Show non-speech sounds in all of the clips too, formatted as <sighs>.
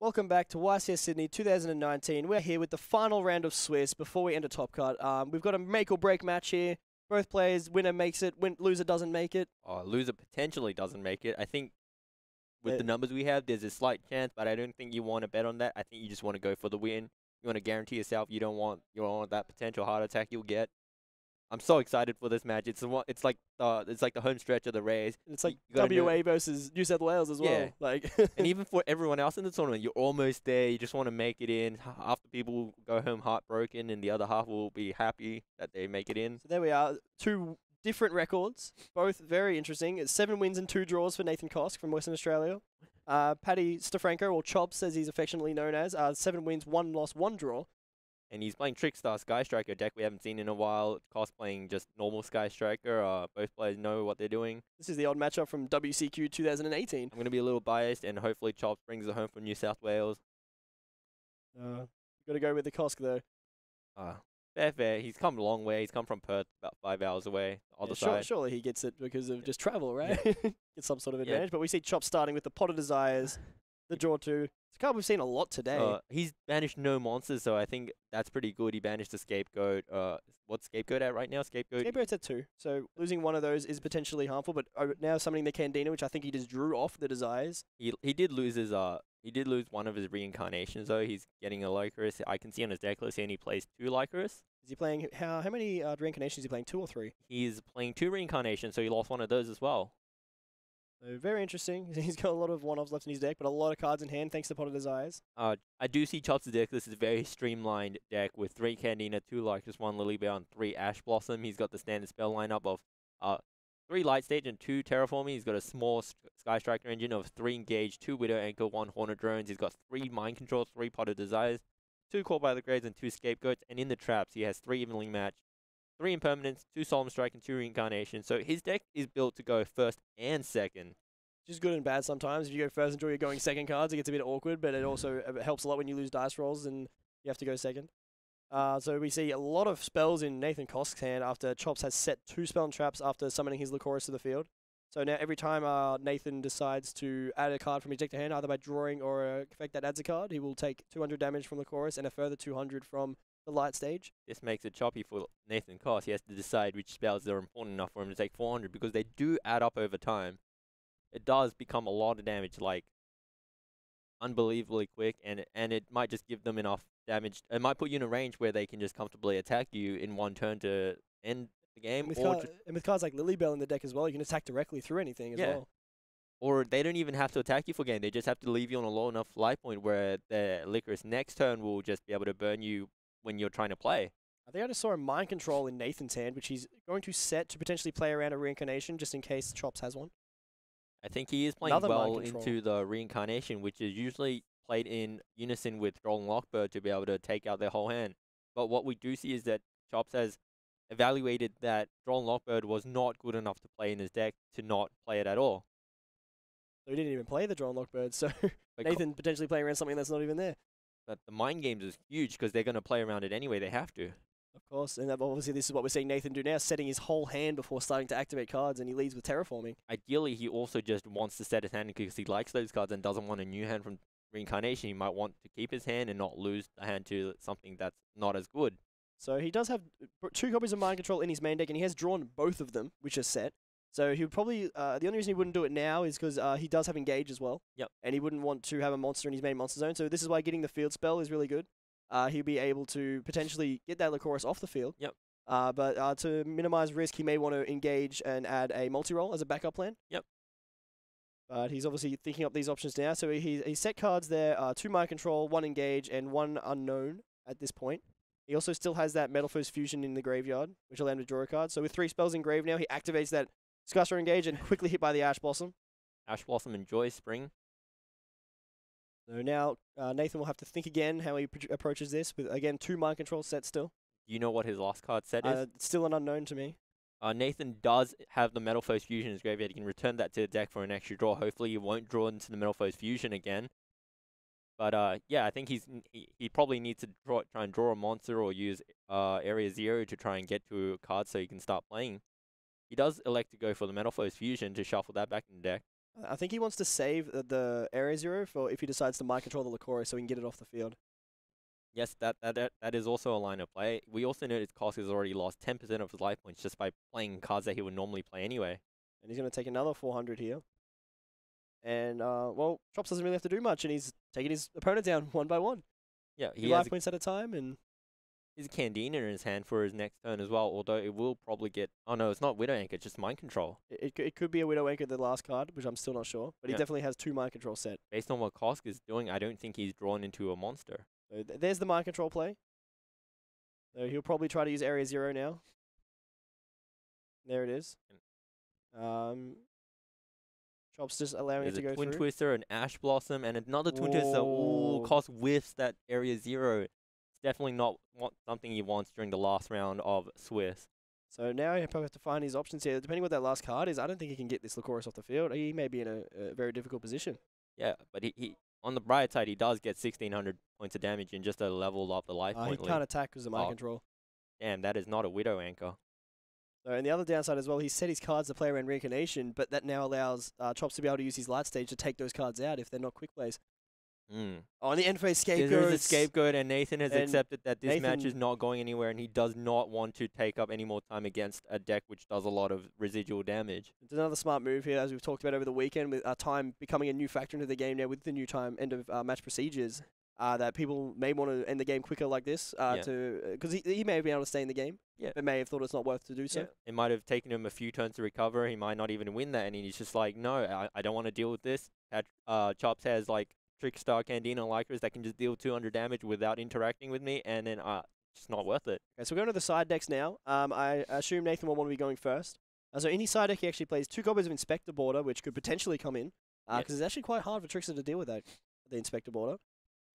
Welcome back to YCS Sydney 2019. We're here with the final round of Swiss before we enter Top Cut. Um, we've got a make or break match here. Both players, winner makes it, win- loser doesn't make it. Oh, loser potentially doesn't make it. I think with the numbers we have, there's a slight chance, but I don't think you want to bet on that. I think you just want to go for the win. You want to guarantee yourself you don't want you don't want that potential heart attack you'll get. I'm so excited for this match. It's the one. It's like the it's like the home stretch of the Rays, It's like WA versus New South Wales as well. Yeah. Like, <laughs> and even for everyone else in the tournament, you're almost there. You just want to make it in. Half the people will go home heartbroken, and the other half will be happy that they make it in. So there we are. Two different records, both very interesting. It's seven wins and two draws for Nathan Kosc from Western Australia. Uh, Paddy Stefranco, or Chops as he's affectionately known as, uh, seven wins, one loss, one draw. And he's playing Trickstar Sky Striker deck we haven't seen in a while. Cosplaying just normal Sky Striker. Uh, both players know what they're doing. This is the odd matchup from WCQ 2018. I'm going to be a little biased, and hopefully Chops brings it home from New South Wales. Uh, got to go with the Kosc though. Uh, fair, fair. He's come a long way. He's come from Perth, about five hours away, other Yeah, sure- side. surely he gets it because of just travel, right? <laughs> Get some sort of Yeah. advantage. But we see Chop starting with the Pot of Desires, the draw two. It's a card we've seen a lot today. Uh, he's banished no monsters, so I think that's pretty good. He banished the Scapegoat. Uh, what's Scapegoat at right now? Scapegoat. Scapegoat's at two, so losing one of those is potentially harmful. But uh, now summoning the Candina, which I think he just drew off the Desires. He he did lose his uh he did lose one of his reincarnations though. He's getting a Lycoris. I can see on his deck list he only plays two Lycoris. Is he playing? How how many uh, reincarnations is he playing? Two or three? He's playing two reincarnations, so he lost one of those as well. So very interesting. <laughs> He's got a lot of one-offs left in his deck, but a lot of cards in hand thanks to Pot of Desires. Uh, I do see Chops' deck. This is a very streamlined deck with three Candina, two Lycoris, one Lilybell, and three Ash Blossom. He's got the standard spell lineup of uh three Light Stage and two Terraforming. He's got a small Sky Striker engine of three Engage, two Widow Anchor, one Hornet Drones. He's got three Mind Control, three Pot of Desires, two Called by the Graves, and two Scapegoats. And in the traps, he has three Evenly Match, three Impermanence, two Solemn Strike, and two Reincarnation. So his deck is built to go first and second. Which is good and bad sometimes. If you go first and draw, you're going second cards. It gets a bit awkward, but it also uh, helps a lot when you lose dice rolls and you have to go second. Uh, so we see a lot of spells in Nathan Kosc's hand after Chops has set two spell and traps after summoning his Lycoris to the field. So now every time uh, Nathan decides to add a card from his deck to hand, either by drawing or a effect that adds a card, he will take 200 damage from Lycoris and a further 200 from the light stage. This makes it choppy for Nathan Koss. He has to decide which spells are important enough for him to take 400 because they do add up over time. It does become a lot of damage, like unbelievably quick, and it, and it might just give them enough damage. It might put you in a range where they can just comfortably attack you in one turn to end the game, And with, or car- and with cards like Lilybell in the deck as well, you can attack directly through anything as Yeah. well. or they don't even have to attack you for game. They just have to leave you on a low enough life point where the Lycoris next turn will just be able to burn you when you're trying to play. I think I just saw a mind control in Nathan's hand, which he's going to set to potentially play around a reincarnation just in case Chops has one. I think he is playing Another well into the reincarnation, which is usually played in unison with Droll and Lockbird to be able to take out their whole hand. But what we do see is that Chops has evaluated that Droll and Lockbird was not good enough to play in his deck to not play it at all. So he didn't even play the drawn lockbird, so <laughs> Nathan potentially playing around something that's not even there. But the mind games is huge because they're going to play around it anyway. They have to. Of course, and obviously this is what we're seeing Nathan do now, setting his whole hand before starting to activate cards, and he leads with terraforming. Ideally, he also just wants to set his hand because he likes those cards and doesn't want a new hand from reincarnation. He might want to keep his hand and not lose the hand to something that's not as good. So he does have two copies of mind control in his main deck, and he has drawn both of them, which are set. So he would probably uh, the only reason he wouldn't do it now is because uh, he does have engage as well. Yep. And he wouldn't want to have a monster in his main monster zone. So this is why getting the field spell is really good. Uh, he'll be able to potentially get that Lycoris off the field. Yep. Uh, but uh, to minimize risk, he may want to engage and add a Multirole as a backup plan. Yep. But he's obviously thinking up these options now. So he he set cards there: uh, two mind control, one engage, and one unknown at this point. He also still has that Metal Foes Fusion in the graveyard, which allow him to draw a card. So with three spells in grave now, he activates that Sky Striker Engage and quickly hit by the Ash Blossom. Ash Blossom enjoys spring. So now uh, Nathan will have to think again how he pro- approaches this with, again, two mind control sets still. You know what his last card set is? Uh, still an unknown to me. Uh, Nathan does have the Metal Foes Fusion in his graveyard. He can return that to the deck for an extra draw. Hopefully, he won't draw into the Metal Foes Fusion again. But uh, yeah, I think he's n- he, he probably needs to draw, try and draw a monster or use uh, Area Zero to try and get to a card so he can start playing. He does elect to go for the Metal Foes Fusion to shuffle that back in the deck. I think he wants to save the, the area zero for if he decides to mind control the Lycoris so he can get it off the field. Yes, that, that that is also a line of play. We also noticed Kosc has already lost 10% of his life points just by playing cards that he would normally play anyway. And he's going to take another 400 here. And, uh, well, Chops doesn't really have to do much, and he's taking his opponent down <laughs> one by one. Yeah, Two he has life points at a time, and he's a Candina in his hand for his next turn as well, although it will probably get... Oh no, it's not Widow Anchor, it's just Mind Control. it, it, it could be a Widow Anchor, the last card, which I'm still not sure. But he Yeah. definitely has two mind control set. Based on what Kosc is doing, I don't think he's drawn into a monster. So th- there's the mind control play. So he'll probably try to use area zero now. There it is. Um, Chops just allowing There's it to a go Twin through. Twister, an Ash Blossom, and another Twin Twister. Ooh, Whoa. Kosc whiffs that area zero. It's definitely not want something he wants during the last round of Swiss. So now he probably have to find his options here. Depending what that last card is, I don't think he can get this Lycoris off the field. He may be in a, a very difficult position. Yeah, but he, he on the bright side, he does get 1600 points of damage in just a level up the life Uh, he point lead. can't attack because of mind Oh. control. Damn, that is not a Widow Anchor. So, and the other downside as well, he set his cards to play around reincarnation, but that now allows uh, Chops to be able to use his light stage to take those cards out if they're not quick plays. Mm. Oh, and the end phase There scapegoat. is a scapegoat, and Nathan has and accepted that this match is not going anywhere, and he does not want to take up any more time against a deck which does a lot of residual damage. It's another smart move here, as we've talked about over the weekend, with uh, time becoming a new factor into the game now with the new time end of uh, match procedures. Uh, that people may want to end the game quicker like this, uh, Yeah. to because he, he may have been able to stay in the game, Yeah. but may have thought it's not worth to do so. Yeah, it might have taken him a few turns to recover. He might not even win that, and he's just like, no, I, I don't want to deal with this. Uh, Chops has like Trickstar, Candina, Lycoris that can just deal 200 damage without interacting with me, and then uh, it's just not worth it. Okay, so we're going to the side decks now. Um, I assume Nathan will want to be going first. Uh, so any side deck, he actually plays two copies of Inspector Border, which could potentially come in, because Yes. it's actually quite hard for Trickstar to deal with that, the Inspector Border.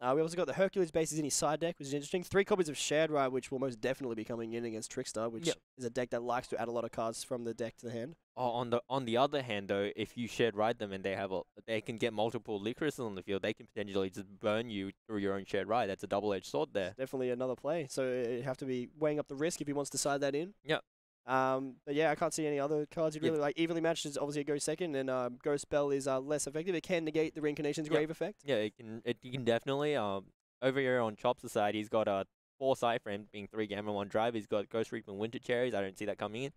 Uh, we also got the Hercules bases in his side deck, which is interesting. Three copies of Shared Ride, which will most definitely be coming in against Trickstar, which Yep. is a deck that likes to add a lot of cards from the deck to the hand. Oh, on the on the other hand, though, if you shared ride them and they have a, they can get multiple Lycoris on the field, they can potentially just burn you through your own shared ride. That's a double-edged sword there. Definitely another play. So uh, you have to be weighing up the risk if he wants to side that in. Yep. Um, but yeah, I can't see any other cards you'd Yep. really like. Evenly matched is obviously a go second, and um, Ghost Belle is uh, less effective. It can negate the Reincarnation's Yep. Grave effect. Yeah, it can it you can definitely um over here on Chops' side, he's got uh, four PSY-Frames being three gamma one drive. He's got Ghost Reaper and Winter Cherries. I don't see that coming in.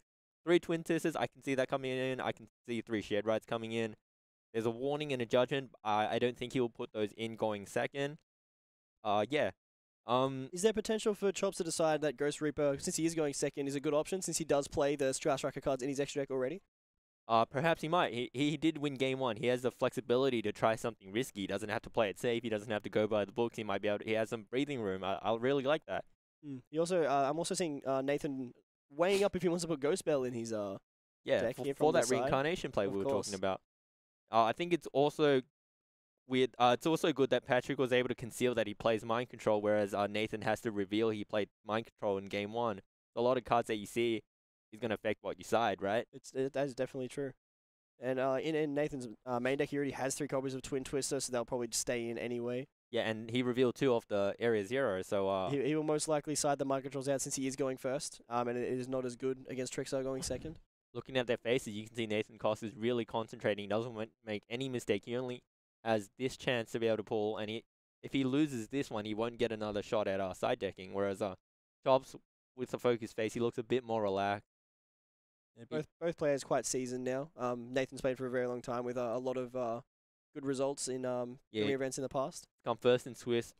Three Twin Twisters, I can see that coming in. I can see three shared rides coming in. There's a warning and a judgment. I I don't think he will put those in going second. Uh yeah. Um Is there potential for Chops to decide that Ghost Reaper, since he is going second, is a good option since he does play the Strauss Striker cards in his extra deck already? Uh, perhaps he might. He he did win game one. He has the flexibility to try something risky. He doesn't have to play it safe. He doesn't have to go by the books. He might be able. To, he has some breathing room. I I really like that. Mm. He also, uh, I'm also seeing uh, Nathan weighing up if he wants to put Ghost Belle in his. Uh, Yeah, deck for, for the that side. reincarnation play Of we were course. talking about. Uh, I think it's also weird. Uh, it's also good that Patrick was able to conceal that he plays mind control, whereas uh, Nathan has to reveal he played mind control in game one. A lot of cards that you see is gonna affect what you side, right? it's it, that is definitely true. And uh, in, in Nathan's uh, main deck, he already has three copies of Twin Twister, so they'll probably stay in anyway. Yeah, and he revealed two off the area zero. So uh, He, he will most likely side the mind controls out since he is going first, um, and it is not as good against Trickstar going second. looking at their faces, you can see Nathan Koss is really concentrating. He doesn't make any mistake. He only has this chance to be able to pull, and he, if he loses this one, he won't get another shot at uh, side decking. Whereas uh, Chops with the focus face, he looks a bit more relaxed. Both both players quite seasoned now. Um, Nathan's played for a very long time with uh, a lot of uh, good results in um, Yeah. yeah. events in the past. Come first in Swiss,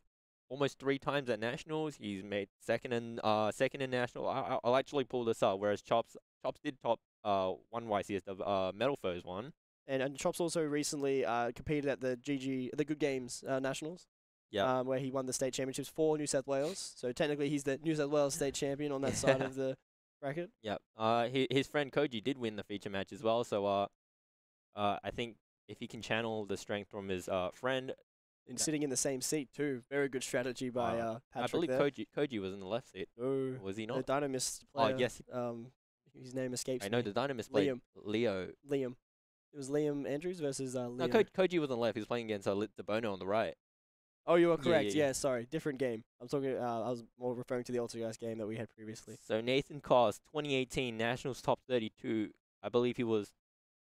almost three times at nationals. He's made second in uh second in national. I, I- I'll actually pull this up. Whereas Chops Chops did top uh one YCS the uh Metal first one. And, and Chops also recently uh, competed at the GG, the Good Games uh, Nationals. Yeah. Um, where he won the state championships for New South Wales. So technically, he's the New South Wales state <laughs> champion on that side of the bracket. Yep. Uh, his, his friend Koji did win the feature match as well. So uh, uh, I think if he can channel the strength from his uh friend, And sitting in the same seat too. Very good strategy by Uh, Patrick I believe there. Koji Koji was in the left seat. Oh, Was he not? the? Dinomist Oh, player. yes. Um, his name escapes I know me. the Dinomist player. Liam. Leo. Liam. It was Liam Andrews versus uh, Liam. No, Ko- Koji was on the left. He was playing against uh, Lit Bono on the right. oh, you are correct. yeah, Yeah, yeah. sorry, different game. I'm talking. Uh, I was more referring to the Altergeist game that we had previously. So Nathan Koss, 2018 Nationals top 32. I believe he was.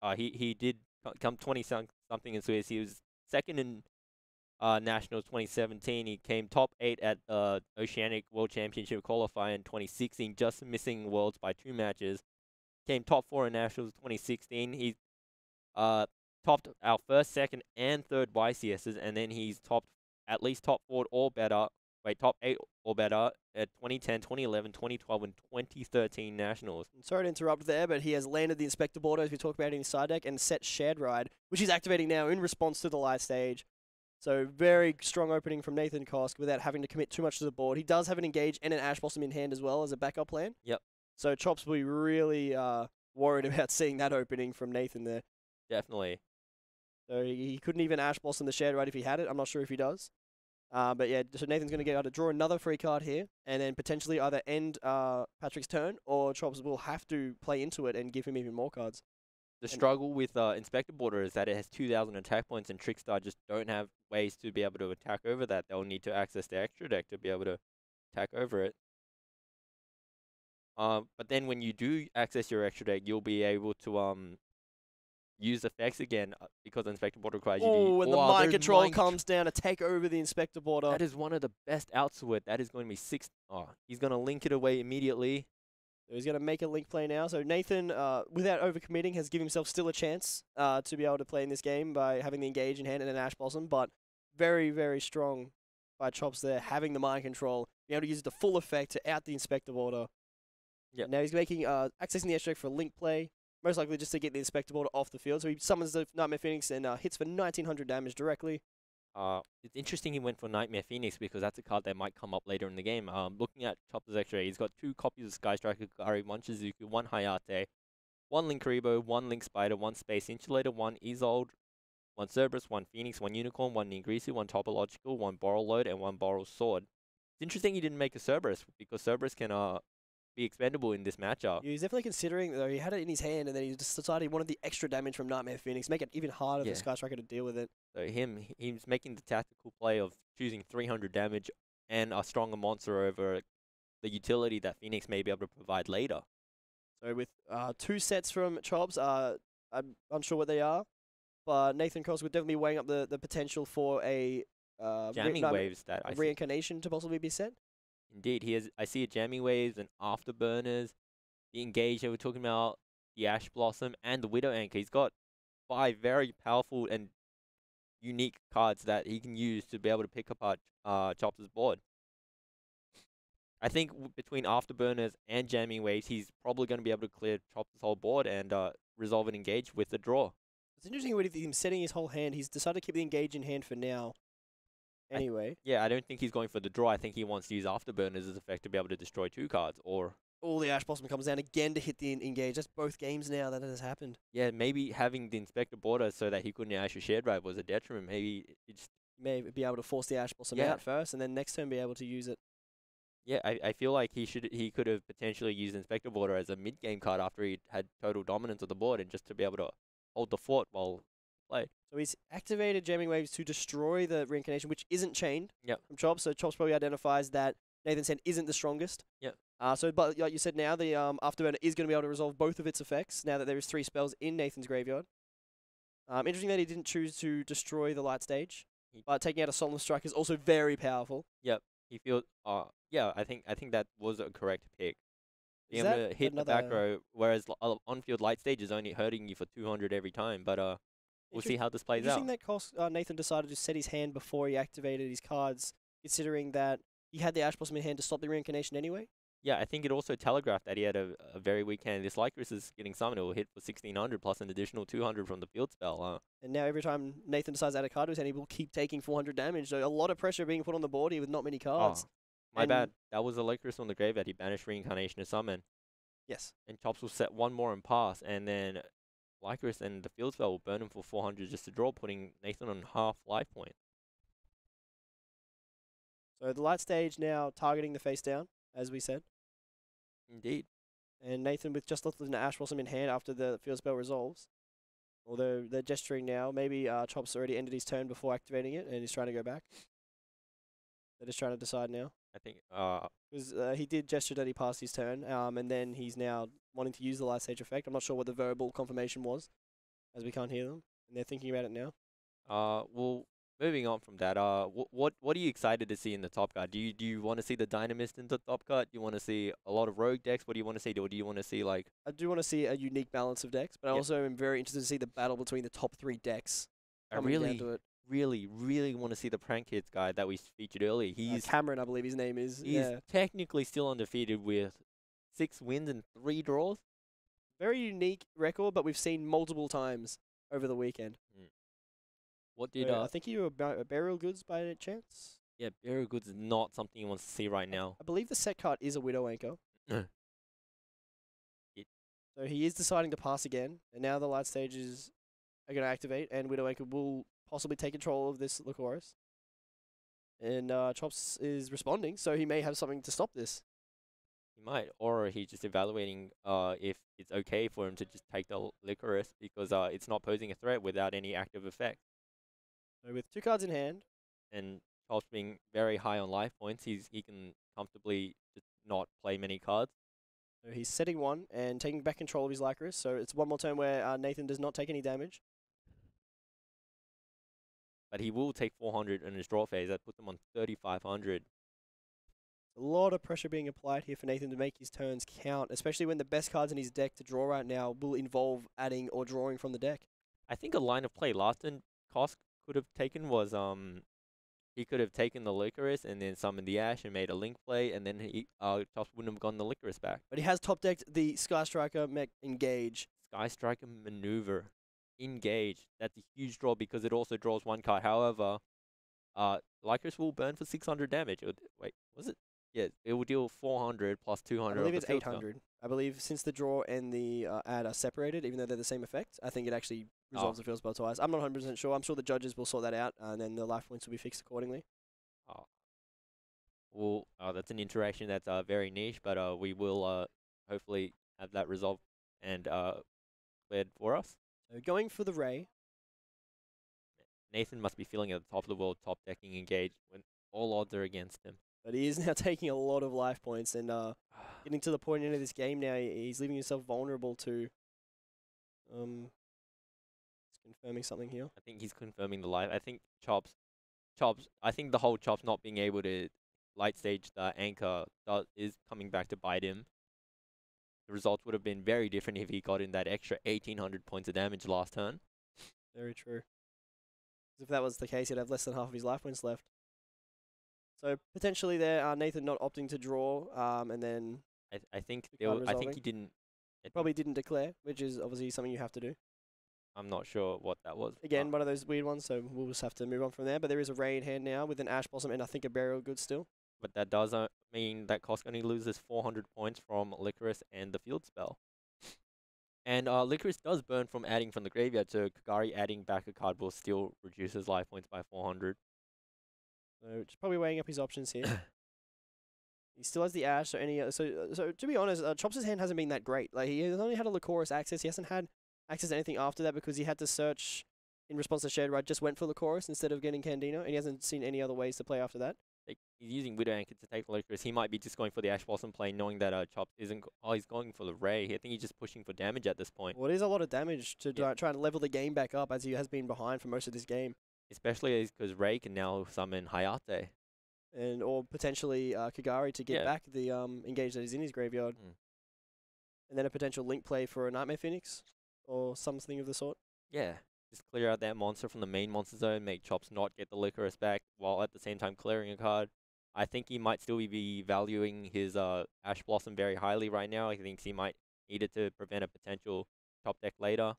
Uh, he he did come 20 something in Swiss. He was second in uh, Nationals 2017. He came top eight at the Oceanic World Championship qualifier in 2016, just missing Worlds by two matches. Came top four in Nationals 2016. He uh, topped our first, second, and third YCSs, and then he's topped at least top four or better. Wait, top eight or better at 2010, 2011, 2012, and 2013 Nationals. And Sorry to interrupt there, but he has landed the Inspector Border, as we talked about in his side deck, and set Shared Ride, which he's activating now in response to the light stage. So very strong opening from Nathan Kosc without having to commit too much to the board. He does have an Engage and an Ash Blossom in hand as well as a backup plan. Yep. So Chops will be really uh, worried <laughs> about seeing that opening from Nathan there. Definitely. So he, he couldn't even Ash Blossom the Shared Ride if he had it. I'm not sure if he does. Uh, but yeah, so Nathan's going to get able to draw another free card here, and then potentially either end uh, Patrick's turn, or Chops will have to play into it and give him even more cards. The And- struggle with uh, Inspector Border is that it has 2,000 attack points, and Trickstar just don't have ways to be able to attack over that. They'll need to access the extra deck to be able to attack over it. Um, but then when you do access your extra deck, you'll be able to um use effects again uh, because Inspector Border requires you to. Oh, when the mind control mind comes down to take over the Inspector Border. That is one of the best outs to it. That is going to be six. Oh, he's going to link it away immediately. He's going to make a link play now. So Nathan, uh, without overcommitting, has given himself still a chance uh, to be able to play in this game by having the engage in hand and an Ash Blossom, but very, very strong by Chops there, having the mind control, being able to use the full effect to out the Inspector Border. Yep. Now he's making uh, accessing the deck for link play, most likely just to get the Inspector Border off the field. So he summons the Knightmare Phoenix and uh, hits for 1900 damage directly. Uh, it's interesting he went for Knightmare Phoenix because that's a card that might come up later in the game. Um, looking at Chopper's X-Ray, he's got two copies of Sky Striker Kagari, one Shizuku, one Hayate, one Link Linkuriboh, one Link Spider, one Space Insulator, one Isolde, one Cerberus, one Phoenix, one Unicorn, one Ningirsu, one Topological, one Borreload, and one Borrelsword. It's interesting he didn't make a Cerberus because Cerberus can uh be expendable in this matchup. He was definitely considering, though, he had it in his hand and then he just decided he wanted the extra damage from Knightmare Phoenix, make it even harder Yeah. for Sky Striker to deal with it. So him, he's making the tactical play of choosing 300 damage and a stronger monster over the utility that Phoenix may be able to provide later. So with uh, two sets from Chops, uh, I'm unsure what they are, but Nathan Cross would definitely be weighing up the, the potential for a uh, Jamming waves that I reincarnation to possibly be set. Indeed, he has. I see a jamming waves and afterburners, the engage that we're talking about, the ash blossom, and the widow anchor. He's got five very powerful and unique cards that he can use to be able to pick apart uh, Chops' board. I think between afterburners and jamming waves, he's probably going to be able to clear Chops' whole board and uh, resolve and engage with the draw. It's interesting with him setting his whole hand. He's decided to keep the engage in hand for now. Anyway, Yeah, I don't think he's going for the draw. I think he wants to use afterburners as effect to be able to destroy two cards, or all the Ash Blossom comes down again to hit the en- engage. That's both games now that has happened. Yeah, maybe having the inspector border so that he couldn't actually shared ride was a detriment. Maybe it's May be able to force the Ash Blossom Yeah. out first, and then next turn be able to use it. yeah. I, I feel like he should he could have potentially used inspector border as a mid game card after he had total dominance of the board and just to be able to hold the fort while play. So he's activated jamming waves to destroy the reincarnation, which isn't chained Yep. from Chops. So Chops probably identifies that Nathan's hand isn't the strongest. Yep. Uh, so, but like you said, now the um, Afterburner is going to be able to resolve both of its effects now that there is three spells in Nathan's graveyard. Um, interesting that he didn't choose to destroy the light stage, He- but taking out a Solemn Strike is also very powerful. Yep, He feels uh yeah. I think I think that was a correct pick. Is Being able that to hit the back row, whereas on field light stage is only hurting you for two hundred every time. But uh, we'll see how this plays out. That Cos- uh, Nathan decided to set his hand before he activated his cards, considering that he had the Ash Blossom in hand to stop the reincarnation anyway. Yeah, I think it also telegraphed that he had a, a very weak hand. This Lycoris is getting summoned. It will hit for 1600 plus an additional 200 from the field spell. Uh, And now every time Nathan decides to add a card to his hand, he will keep taking 400 damage. So a lot of pressure being put on the board here with not many cards. oh, my And- bad. That was a Lycoris on the graveyard. He banished Reincarnation to summon. Yes. And Chops will set one more and pass. And then Lycoris and the field spell will burn him for 400 just to draw, putting Nathan on half life point. So the light stage now targeting the face down, as we said. Indeed. And Nathan with just left an Ash Blossom in hand after the field spell resolves. Although they're gesturing now, maybe uh, Chops already ended his turn before activating it, and he's trying to go back. They're just trying to decide now. I think uh, Because uh, he did gesture that he passed his turn, um, and then he's now wanting to use the Last stage effect. I'm not sure what the verbal confirmation was, as we can't hear them. and they're thinking about it now. Uh, well, moving on from that, uh, what what what are you excited to see in the top card? Do you do you want to see the Dinomist in the top card? Do you want to see a lot of rogue decks? What do you want to see? Or do you want to see like I do want to see a unique balance of decks, but I also am very interested to see the battle between the top three decks. I really. Really really want to see the prank kids guy that we featured earlier. Uh, He's Cameron, I believe his name is. he's yeah, technically still undefeated with six wins and three draws. very unique record, but we've seen multiple times over the weekend. What did uh I think you were about a burial goods by any chance. yeah, Burial Goods is not something he wants to see right now. I believe the set card is a widow anchor. <laughs> It- So he is deciding to pass again, and now the light stages are going to activate, and widow anchor will possibly take control of this Lycoris. And uh, Chops is responding, so he may have something to stop this. He might, or he's just evaluating uh if it's okay for him to just take the Lycoris because uh it's not posing a threat without any active effect. So with two cards in hand, And Chops being very high on life points, he's he can comfortably just not play many cards. so he's setting one and taking back control of his Lycoris. So it's one more turn where uh, Nathan does not take any damage. But he will take 400 in his draw phase. That puts him on 3,500. A lot of pressure being applied here for Nathan to make his turns count, especially when the best cards in his deck to draw right now will involve adding or drawing from the deck. I think a line of play last turn Kosc could have taken was um he could have taken the Lycoris and then summoned the Ash and made a link play, and then he uh wouldn't have gotten the Lycoris back. But he has top decked the Sky Striker mech Engage. Sky Striker maneuver, engage. That's a huge draw because it also draws one card. However, uh, Lycoris will burn for 600 damage. Would, wait, was it? Yeah, it will deal 400 plus 200. I believe it's 800. I believe since the draw and the uh, add are separated, even though they're the same effect, I think it actually resolves Oh. the field spell twice. I'm not 100% sure. I'm sure the judges will sort that out, and then the life points will be fixed accordingly. Oh. Well, uh, that's an interaction that's uh, very niche, but uh, we will uh, hopefully have that resolved and uh, cleared for us. So going for the Raye, Nathan must be feeling at the top of the world, top decking engage when all odds are against him. but he is <laughs> now taking a lot of life points and uh, <sighs> getting to the point into this game now. He's leaving himself vulnerable to. Um, confirming something here. I think he's confirming the life. I think Chops, Chops. I think the whole Chops not being able to light stage the anchor does, is coming back to bite him. The results would have been very different if he got in that extra 1800 points of damage last turn. Very true. If that was the case, he'd have less than half of his life points left. So potentially there, uh, Nathan not opting to draw, um, and then I, I think The there card I think he didn't. Probably didn't declare, which is obviously something you have to do. I'm not sure what that was. Again, one of those weird ones, so we'll just have to move on from there. But there is a Raye in hand now with an Ash Blossom and I think a Burial Good still. But that does uh, mean that Kosc only loses 400 points from Lycoris and the field spell. And uh, Lycoris does burn from adding from the graveyard, so Kagari adding back a card will still reduce his life points by 400. So just probably weighing up his options here. <coughs> he still has the Ash, so any uh, so so to be honest, uh, Chops' hand hasn't been that great. Like he has only had a Lycoris access. He hasn't had access to anything after that because he had to search in response to Shared Ride. Just went for Lycoris instead of getting Candina, and he hasn't seen any other ways to play after that. Like, he's using Widow Anchor to take the Lycoris. He might be just going for the Ash Blossom play, knowing that uh, Chops isn't. Oh, he's going for the Raye. I think he's just pushing for damage at this point, Well, it is a lot of damage to Yeah. try try and level the game back up as he has been behind for most of this game, especially because Raye can now summon Hayate. and or potentially uh, Kagari to get Yeah. back the um engage that is in his graveyard, Mm. and then a potential link play for a Knightmare Phoenix or something of the sort. Yeah. Just clear out that monster from the main monster zone, make Chops not get the Lycoris back, while at the same time clearing a card. I think he might still be valuing his uh, Ash Blossom very highly right now. He thinks he might need it to prevent a potential top deck later.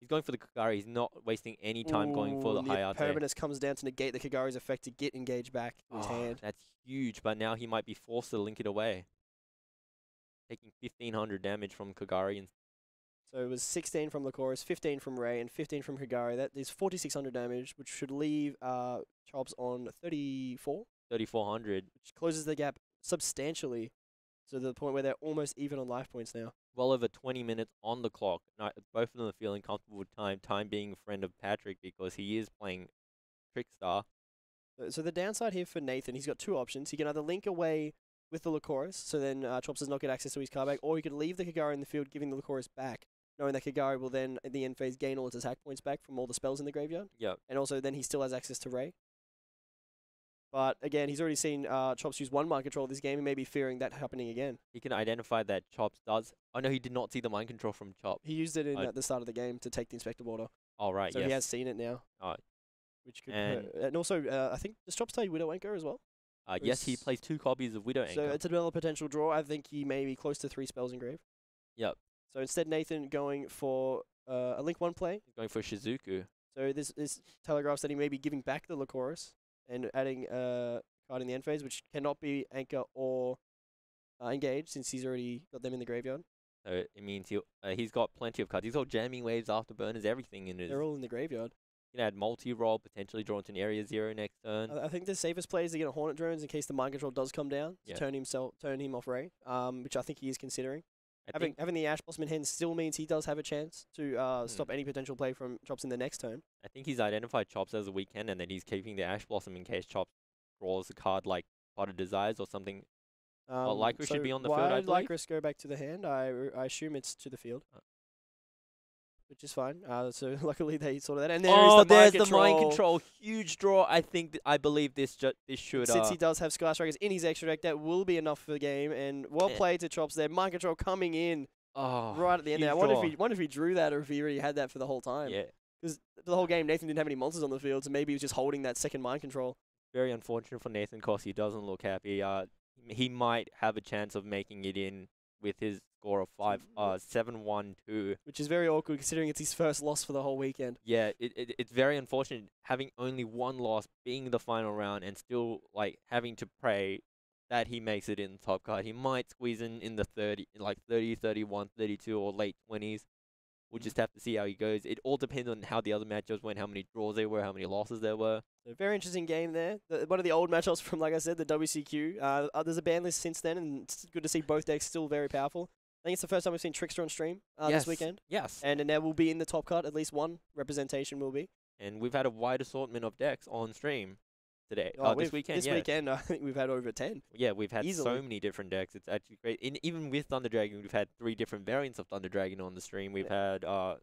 He's going for the Kagari. He's not wasting any time going for Ooh, the and Hayate. Permanence comes down to negate the Kagari's effect to get engaged back in his Oh, hand. That's huge, but now he might be forced to link it away. Taking 1500 damage from Kagari and So it was 16 from Lycoris, 15 from Raye, and 15 from Kagari. That is 4600 damage, which should leave uh, Chops on 34, 3400. which closes the gap substantially to the point where they're almost even on life points now. well over 20 minutes on the clock. I, both of them are feeling comfortable with time. Time being a friend of Patrick because he is playing Trickstar. So- So the downside here for Nathan, he's got two options. He can either link away with the Lycoris, so then uh, Chops does not get access to his car back, or he could leave the Kagari in the field, giving the Lycoris back. Knowing that Kagari will then in the end phase gain all its attack points back from all the spells in the graveyard, Yep. and also then he still has access to Raye. But again, he's already seen uh, Chops use one mind control this game, and maybe fearing that happening again. He can identify that Chops does. Oh no, he did not see the mind control from Chop. He used it in I- at the start of the game to take the Inspector Border, All right. so yes. he has seen it now. Oh. Which could And- hurt. and also uh, I think does Chops play Widow Anchor as well? Uh, yes, he plays two copies of Widow Anchor. So it's another potential draw. I think he may be close to three spells in grave. Yep. So instead, Nathan going for uh, a Link One play. He's going for Shizuku. So this this telegraphs that he may be giving back the Lycoris and adding a card in the end phase, which cannot be Anchor or uh, Engage since he's already got them in the graveyard. So it means he uh, he's got plenty of cards. He's got jamming waves, afterburners, everything in his. They're all in the graveyard. He can add Multirole, potentially draw into an area zero next turn. I I think the safest play is to get a Hornet Drones in case the mind control does come down to Yeah. turn himself turn him off Raye, um, which I think he is considering. I Having think having the Ash Blossom in hand still means he does have a chance to uh, stop any potential play from Chops in the next turn. I think he's identified Chops as a weekend, and then he's keeping the Ash Blossom in case Chops draws a card like Pot of Desires or something. Um, Lycoris should be on the why field, I did believe? Lycoris go back to the hand? I, I assume it's to the field, Uh. Which is fine. Uh, so <laughs> luckily they sorted that. And there is oh, the mind there's control. the mind control, huge draw. I think th- I believe this this should. Since uh, he does have Sky Strikers in his extra deck, that will be enough for the game. And well Eh. played to Chops there. Mind control coming in oh, right at the end. There. I wonder if he wonder if he drew that or if he already had that for the whole time. Yeah, Because the whole game Nathan didn't have any monsters on the field, so maybe he was just holding that second mind control. very unfortunate for Nathan Koss. He doesn't look happy. Uh, he might have a chance of making it in with his score of five, uh, seven one two. Which is very awkward considering it's his first loss for the whole weekend. Yeah, it, it it's very unfortunate having only one loss, being the final round, and still like having to pray that he makes it in the top card. He might squeeze in in the 30, like 30, 31, 32, or late 20s. We'll just have to see how he goes. It all depends on how the other matchups went, how many draws there were, how many losses there were. So very interesting game there. The, one of the old matchups from, like I said, the WCQ. Uh, uh, there's a ban list since then, and it's good to see both decks still very powerful. I think it's the first time we've seen Trickstar on stream uh, yes. this weekend, Yes. and, and there will be in the top card at least one representation will be. And we've had a wide assortment of decks on stream today. Oh, uh, this weekend, This yeah. weekend, <laughs> I think we've had over ten. Yeah, we've had Easily. so many different decks. It's actually great. In, even with Thunder Dragon, we've had three different variants of Thunder Dragon on the stream. We've had uh,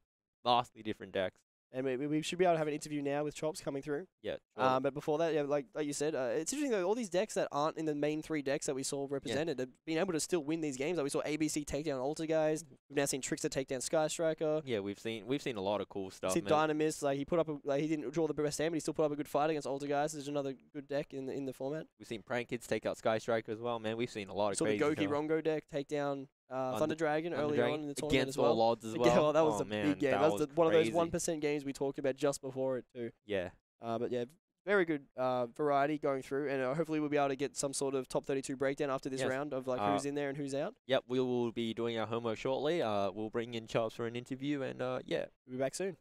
vastly different decks. And we, we- should be able to have an interview now with Chops coming through. Yeah. sure. Um, but before that, yeah, like like you said, uh, it's interesting though. All these decks that aren't in the main three decks that we saw represented have been able to still win these games. Like we saw ABC take down Altergeist. We've now seen Trickstar take down Sky Striker. yeah, we've seen we've seen a lot of cool stuff. See man. Dinomist, like he put up, a, like he didn't draw the best hand, but he still put up a good fight against Altergeist. There's another good deck in the, in the format. We've seen Prank Kids take out Sky Striker as well, man. We've seen a lot of Saw the Goki. Rongo deck take down uh, Thunder- Dragon Thunder early Dragon on in the tournament against as well. all odds as <laughs> Yeah, well. well, that was oh, the man, big game. That, That was, the, one of those one percent games we talked about just before it too. Yeah. Uh, but yeah, very good uh, variety going through, and uh, hopefully we'll be able to get some sort of top 32 breakdown after this Yes. round of like Uh, who's in there and who's out. Yep. We will be doing our homework shortly. Uh, we'll bring in Charles for an interview, and uh, yeah. We'll be back soon.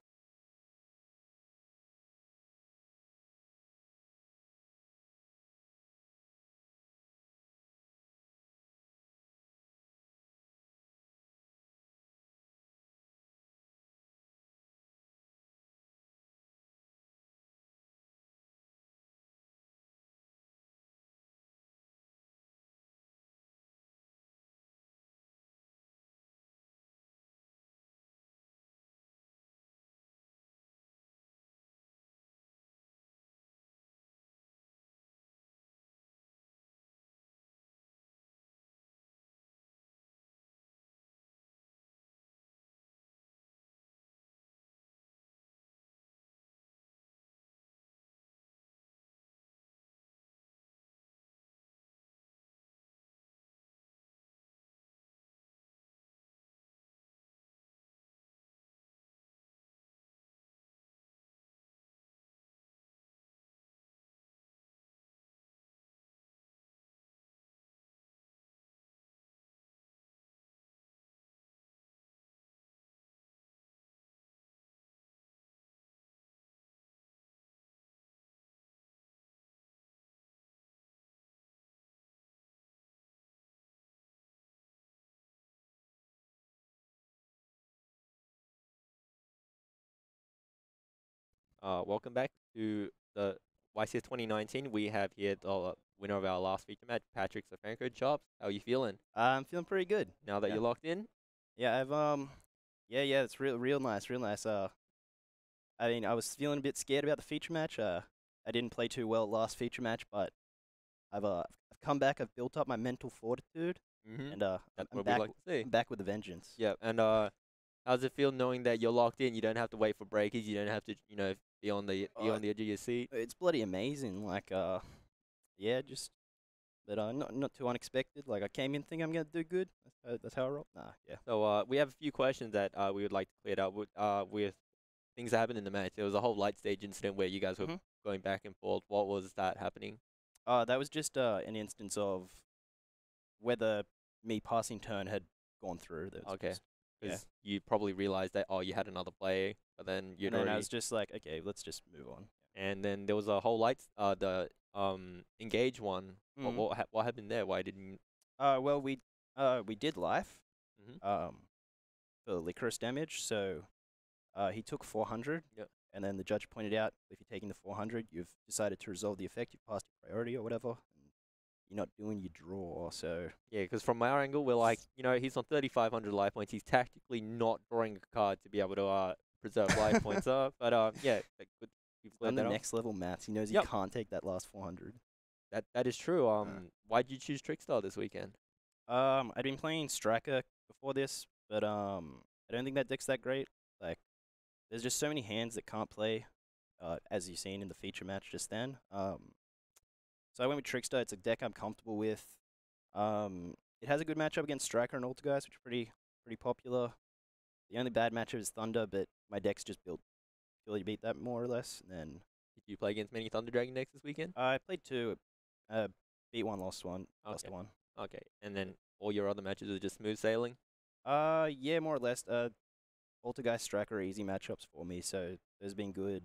Uh, welcome back to the YCS 2019. We have here the uh, winner of our last feature match, Patrick Stefanko. Chops, how are you feeling I'm feeling pretty good. now that Yeah. you're locked in? Yeah, I've um, Yeah, yeah, it's real, real nice, real nice. Uh, I mean, I was feeling a bit scared about the feature match. Uh, I didn't play too well last feature match, but I've uh, I've come back. I've built up my mental fortitude, Mm-hmm. and uh, That's I'm what back. like to see. I'm back with a vengeance. Yeah, and uh, how does it feel knowing that you're locked in? You don't have to wait for breakers. You don't have to, you know, be on the be Uh, on the edge of your seat. It's bloody amazing. Like, uh, yeah, just, but uh, not not too unexpected. Like, I came in thinking I'm gonna do good. That's how, that's how I roll. Nah, yeah. So uh, we have a few questions that uh, we would like to clear up with uh, with things that happened in the match. There was a whole light stage incident where you guys were Mhm. going back and forth. What was that happening? Uh, that was just uh an instance of whether me passing turn had gone through. That Okay. Just- Yeah. Because you probably realized that oh you had another play, but then you'd and then I was just like, okay, let's just move on. and then there was a whole light, uh the um engage one. What Mhm. what, hap what happened there? Why didn't Uh, well, we uh we did life. Mhm. Um, for Lycoris damage. So, uh, he took 400. Yep. And then the judge pointed out, if you're taking the 400, you've decided to resolve the effect. You've passed your priority or whatever. You're not doing your draw. So Yeah, because from our angle, we're like, you know, he's on 3,500 life points. He's tactically not drawing a card to be able to uh, preserve life <laughs> points up. But um, yeah, like. You've on the next level, maths. he knows Yep. he can't take that last 400. That that is true. Um, why'd you choose Trickstar this weekend? Um, I'd been playing Striker before this, but um, I don't think that deck's that great. Like, there's just so many hands that can't play, uh, as you've seen in the feature match just then. Um, so I went with Trickstar. It's a deck I'm comfortable with. Um, it has a good matchup against Striker and Altergeist, which are pretty pretty popular. The only bad matchup is Thunder, but my deck's just built purely to beat that more or less. And then Did you play against many Thunder Dragon decks this weekend? I played two, uh, beat one, lost one, lost Okay. one. Okay, and then all your other matches are just smooth sailing. Uh, yeah, more or less. Uh, Poltergeist Striker are easy matchups for me, so those been good.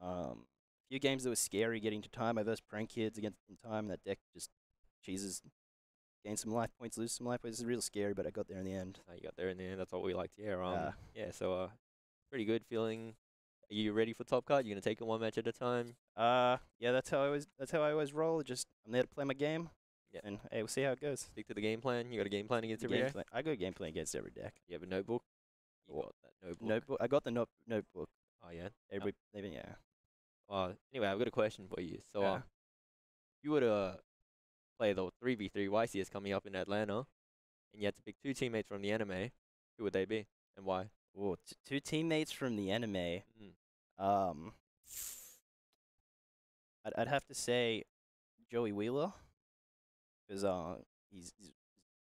Um, few games that were scary getting to time. I versed Prank Kids against in time. That deck just cheeses, gain some life points, lose some life points. It's real scary, but I got there in the end. Uh, you got there in the end. That's what we like to hear. Um, Yeah. yeah. So uh, pretty good feeling. Are you ready for top card? You're gonna take it one match at a time? Uh, yeah, that's how I always that's how I always roll. Just I'm there to play my game. Yeah. And hey, we'll see how it goes. Stick to the game plan. You got a game plan against every Game deck. I go game plan against every deck. You have a notebook. You got that notebook. Notebook. I got the note notebook. Oh yeah. Every even yeah. Uh, anyway, I've got a question for you. So, uh, Yeah. if you were to play the 3v3 YCS coming up in Atlanta, and you had to pick two teammates from the anime, who would they be and why? Oh, t- two teammates from the anime. Mm. Um, I'd I'd have to say Joey Wheeler, because uh he's, he's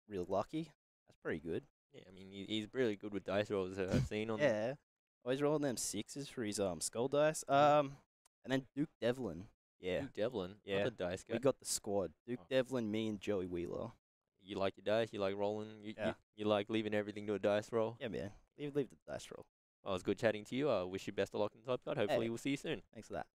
real lucky. That's pretty good. Yeah, I mean, he, he's really good with dice rolls that I've seen on. <laughs> Yeah, always rolling them sixes for his um skull dice. Mhm. Um, and then Duke Devlin. Yeah, Duke Devlin, Yeah. the dice guy. we got the squad. Duke Oh. Devlin, me, and Joey Wheeler. you like your dice, you like rolling, you, Yeah. you, you like leaving everything to a dice roll. Yeah, man. Leave leave the dice roll. Well, it was good chatting to you. I wish you best of luck in the top card. Hopefully, Hey. we'll see you soon. Thanks for that.